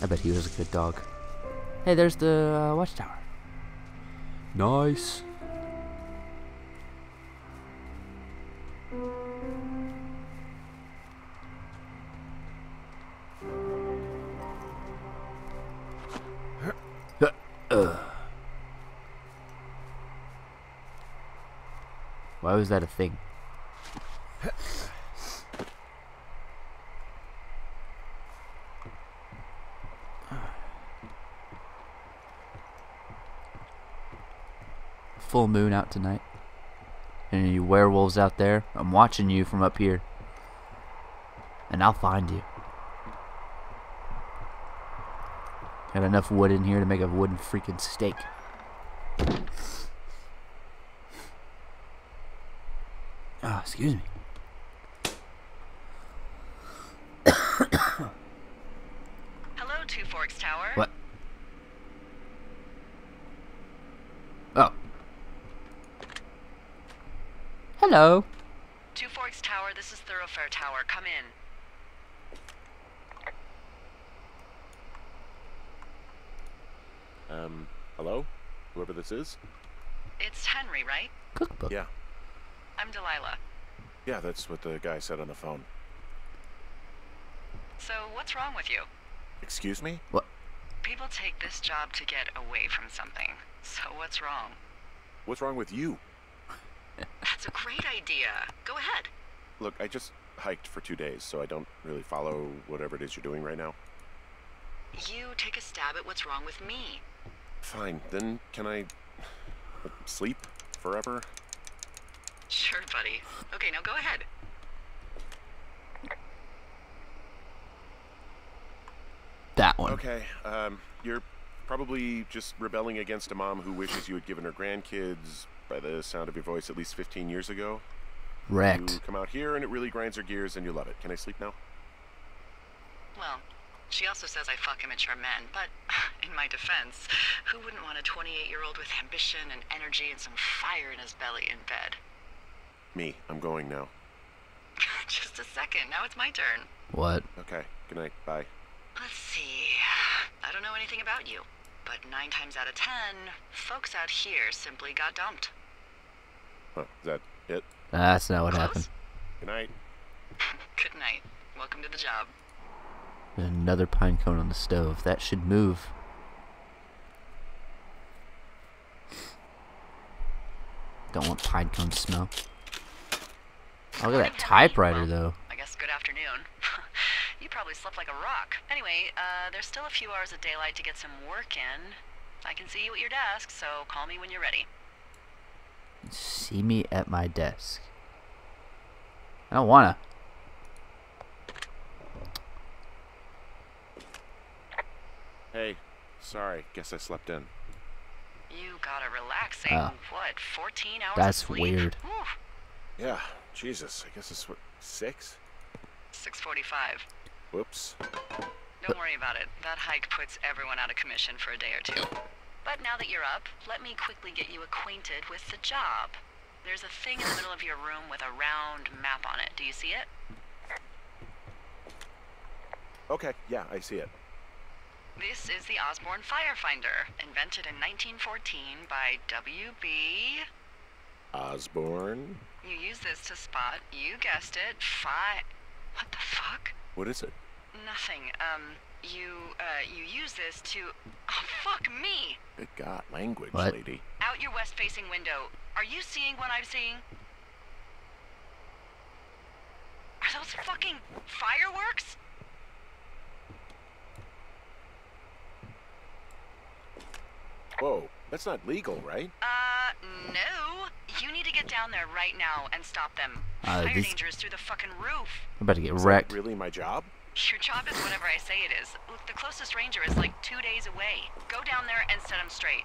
I bet he was a good dog. Hey, there's the uh, watchtower. Nice. Why was that a thing? Full moon out tonight. And you werewolves out there, I'm watching you from up here. And I'll find you. Got enough wood in here to make a wooden freaking stake. Ah, excuse me. Hello, Two Forks Tower. What? Oh. Hello. Two Forks Tower, this is Thoroughfare Tower. Come in. Um, hello? Whoever this is? It's Henry, right? Cookbook. Yeah. I'm Delilah. Yeah, that's what the guy said on the phone. So, what's wrong with you? Excuse me? What? People take this job to get away from something. So, what's wrong? What's wrong with you? That's a great idea. Go ahead. Look, I just hiked for two days, so I don't really follow whatever it is you're doing right now. You take a stab at what's wrong with me. Fine, then can I sleep forever? Sure, buddy. Okay, now go ahead. That one. Okay, um, you're probably just rebelling against a mom who wishes you had given her grandkids, by the sound of your voice, at least 15 years ago. You come out here and it really grinds her gears and you love it. Can I sleep now? Well, she also says I fuck immature men, but in my defense, who wouldn't want a 28 year old with ambition and energy and some fire in his belly in bed? Me, I'm going now. Just a second, now it's my turn. What? Okay, good night, bye. Let's see. I don't know anything about you, but nine times out of ten, folks out here simply got dumped. Huh, is that it? That's not what Close? happened. Good night. Good night. Welcome to the job. Another pine cone on the stove. That should move. Don't want pine cone smell. Oh, look at that typewriter, Well, though. I guess good afternoon. you probably slept like a rock. Anyway, uh, there's still a few hours of daylight to get some work in. I can see you at your desk, so call me when you're ready. See me at my desk. I don't wanna. Hey, sorry, guess I slept in. You got a relaxing, Oh. what, 14 hours That's of sleep? weird. Whew, Yeah, Jesus, I guess it's what, six? 645. Whoops. Don't worry about it. That hike puts everyone out of commission for a day or two. But now that you're up, let me quickly get you acquainted with the job. There's a thing in the middle of your room with a round map on it. Do you see it? Okay, yeah, I see it. This is the Osborne Firefinder, invented in 1914 by W.B. Osborne? You use this to spot, you guessed it, fi... What the fuck? What is it? Nothing. Um, you, uh, you use this to... Oh, fuck me! Good God, language, What? lady. Out your west-facing window. Are you seeing what I'm seeing? Are those fucking fireworks? Whoa, that's not legal, right? Uh, no. You need to get down there right now and stop them. Uh, Fire these- danger is through the fucking roof. I'm about to get Is that wrecked. really my job? Your job is whatever I say it is. Look, the closest ranger is like two days away. Go down there and set them straight.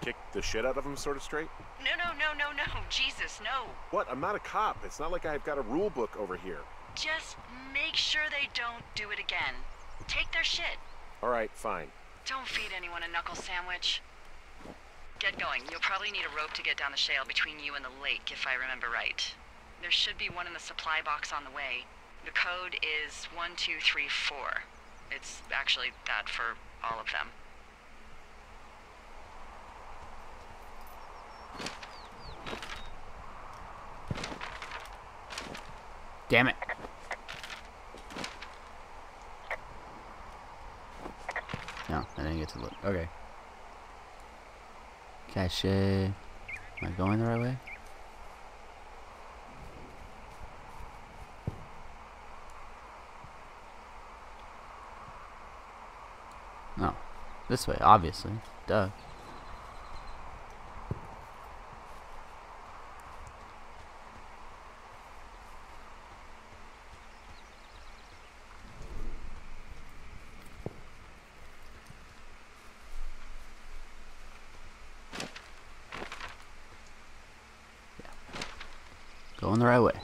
Kick the shit out of him sort of straight? No, no, no, no, no. Jesus, no. What? I'm not a cop. It's not like I've got a rule book over here. Just make sure they don't do it again. Take their shit. All right, fine. Don't feed anyone a knuckle sandwich. Get going. You'll probably need a rope to get down the shale between you and the lake, if I remember right. There should be one in the supply box on the way. The code is 1234. It's actually that for all of them. Damn it. No, I didn't to look. Okay. Cache. Am I going the right way? No. This way, obviously. Duh. Going the right way.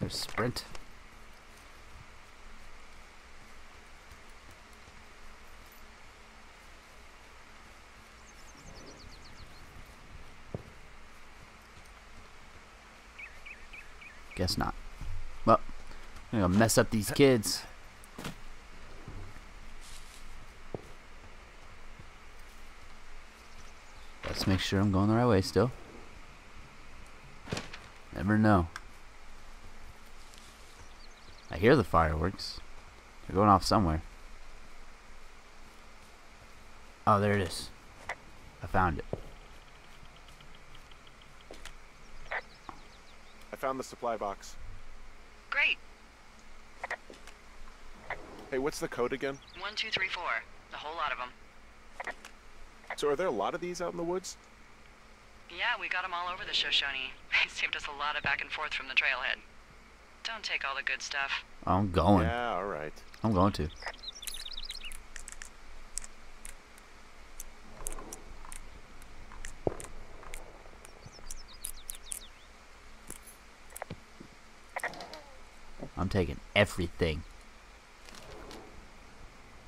There's sprint. Guess not. Well, I'm gonna mess up these kids. Let's make sure I'm going the right way still. Never know. I hear the fireworks. They're going off somewhere. Oh, there it is. I found it. I found the supply box. Great. Hey, what's the code again? 1234. A whole lot of them. So are there a lot of these out in the woods? Yeah, we got them all over the Shoshone. They saved us a lot of back and forth from the trailhead. Don't take all the good stuff. I'm going. Yeah, all right. I'm going to. I'm taking everything.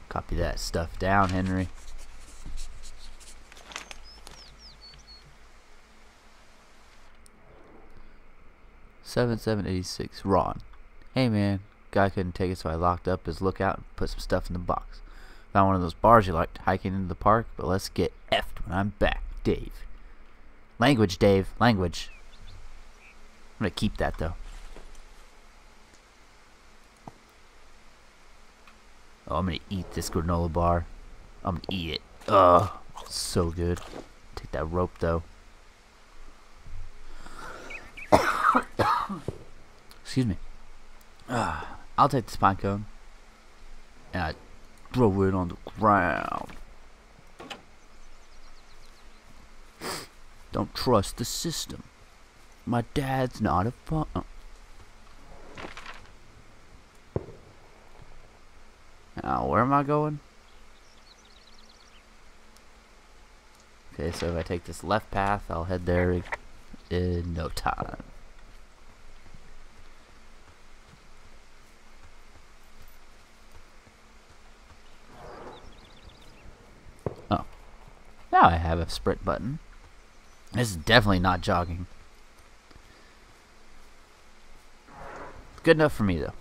Copy that stuff down, Henry. Seven seven eighty six. Ron. Hey man, guy couldn't take it, so I locked up his lookout and put some stuff in the box. Found one of those bars you liked hiking into the park, but let's get effed when I'm back, Dave. Language, Dave. Language. I'm gonna keep that though. Oh, I'm gonna eat this granola bar. I'm gonna eat it. Ugh, so good. Take that rope though. Excuse me. Uh, I'll take the spine cone and I throw it on the ground. Don't trust the system. My dad's not a fun. Now, where am I going? Okay, so if I take this left path, I'll head there in no time. Oh. Now I have a sprint button. This is definitely not jogging. Good enough for me, though.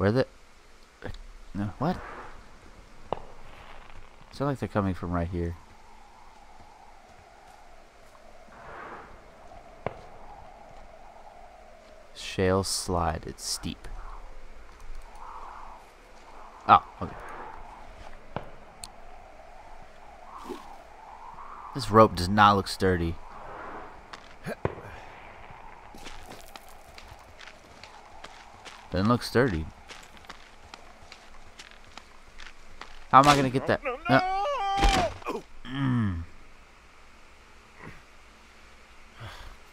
Where the... No, what? Sound like they're coming from right here. Shale slide. It's steep. Oh, okay. This rope does not look sturdy. Doesn't look sturdy. How am I gonna get that? No, No. no! Mm.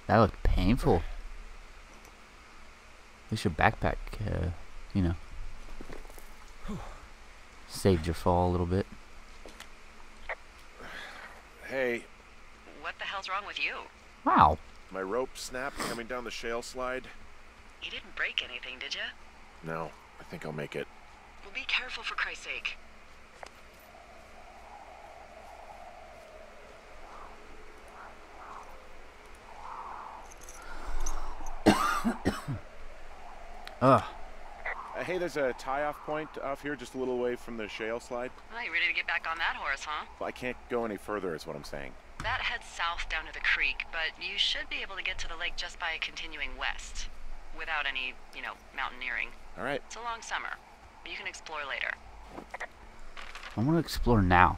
That looked painful. At least your backpack, uh, you know, saved your fall a little bit. Hey, What the hell's wrong with you? Wow. my rope snapped coming down the shale slide. You didn't break anything, did you? No, I think I'll make it. Well, be careful for Christ's sake. Ugh. Uh, hey, there's a tie-off point off here, just a little away from the shale slide. Well, you ready to get back on that horse, huh? Well, I can't go any further, is what I'm saying. That heads south down to the creek, but you should be able to get to the lake just by continuing west. Without any, you know, mountaineering. All right. It's a long summer. You can explore later. I want to explore now.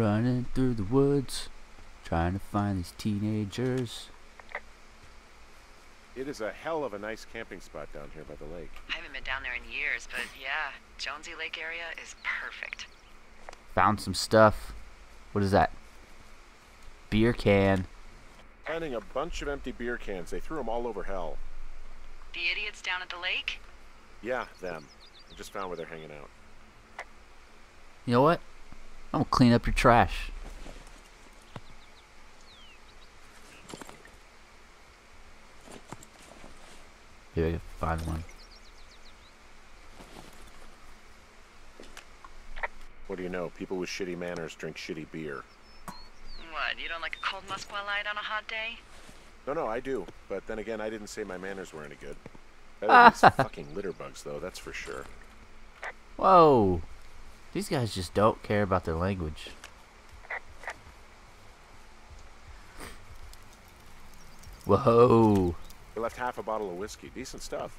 Running through the woods, trying to find these teenagers. It is a hell of a nice camping spot down here by the lake. I haven't been down there in years, but yeah, Jonesy Lake area is perfect. Found some stuff. What is that? Beer can. Finding a bunch of empty beer cans. They threw them all over hell. The idiots down at the lake? Yeah, them. I just found where they're hanging out. You know what? I'm gonna clean up your trash. Maybe I can find one. What do you know? People with shitty manners drink shitty beer. What, you don't like a cold Musquat light on a hot day? No, no, I do. But then again, I didn't say my manners were any good. Better than these fucking litter bugs, though, that's for sure. Whoa! These guys just don't care about their language. Whoa! We left half a bottle of whiskey. Decent stuff.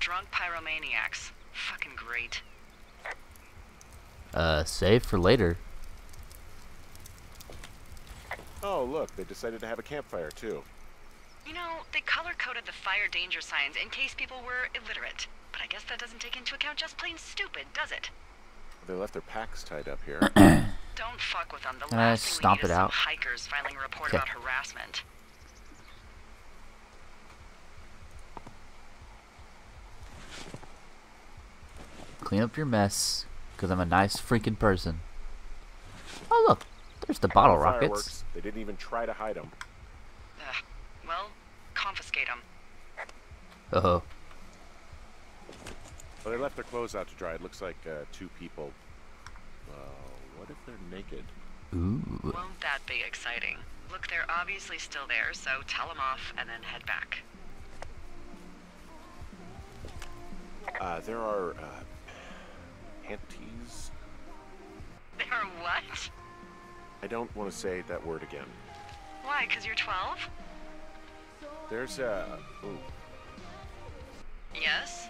Drunk pyromaniacs. Fucking great. Uh, save for later. Oh, look, they decided to have a campfire, too. You know, they color coded the fire danger signs in case people were illiterate. But I guess that doesn't take into account just plain stupid, does it? They left their packs tied up here. Don't fuck with them. The Can I last thing we stomp need it is some out? hikers filing a report Okay. about harassment. Clean up your mess, cause I'm a nice freaking person. Oh look, there's the bottle rockets. They didn't even try to hide them. Ugh. Well, confiscate them. Uh Oh, Well, they left their clothes out to dry. It looks like uh, two people. Well, what if they're naked? ooh. Won't that be exciting? Look, they're obviously still there, so tell them off and then head back. Uh, there are uh, panties. They're what? I don't want to say that word again. Why, because you're 12? There's a. Ooh, Yes?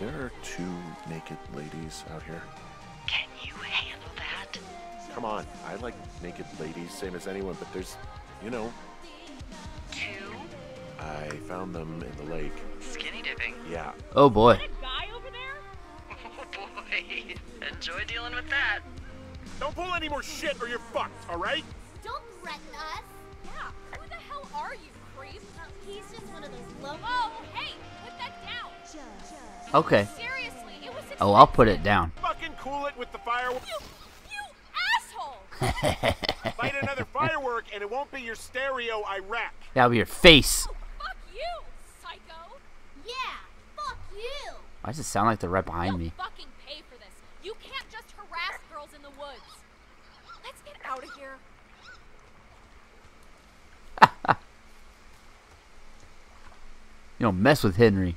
There are two naked ladies out here. Can you handle that? Come on, I like naked ladies, same as anyone, but there's, you know, Two? I found them in the lake. Skinny dipping. Yeah, Oh boy. guy over there? Oh boy. Enjoy dealing with that. Don't pull any more shit or you're fucked, alright? Don't threaten us. Yeah. Who the hell are you, creep? Uh, he's just one of those low. Oh, hey, put that down. Okay. Seriously, it was. Oh, I'll put it down. Fucking cool it with the fireworks. You, you asshole! Light another firework and it won't be your stereo I wreck. That'll be your face. Oh, fuck you, psycho! Yeah, fuck you. Why does it sound like they're right behind You'll me? fucking pay for this. You can't just harass girls in the woods. Let's get out of here. You don't mess with Henry.